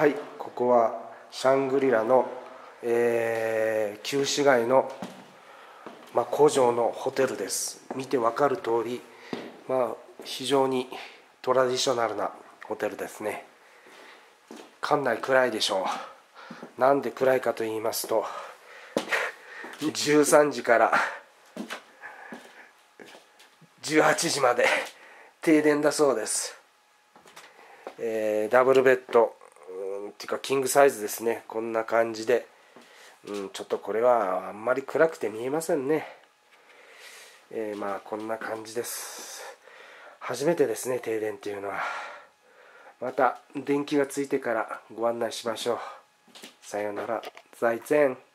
はいここはシャングリラの、えー、旧市街の、まあ、工場のホテルです。見て分かる通り、まあ、非常にトラディショナルなホテルですね。館内暗いでしょう。なんで暗いかと言いますと 13時から18時まで停電だそうです、えー、ダブルベッドていうかキングサイズですね。こんな感じで、うん、ちょっとこれはあんまり暗くて見えませんね。えー、まあこんな感じです。初めてですね停電っていうのは。また電気がついてからご案内しましょう。さようなら。財前。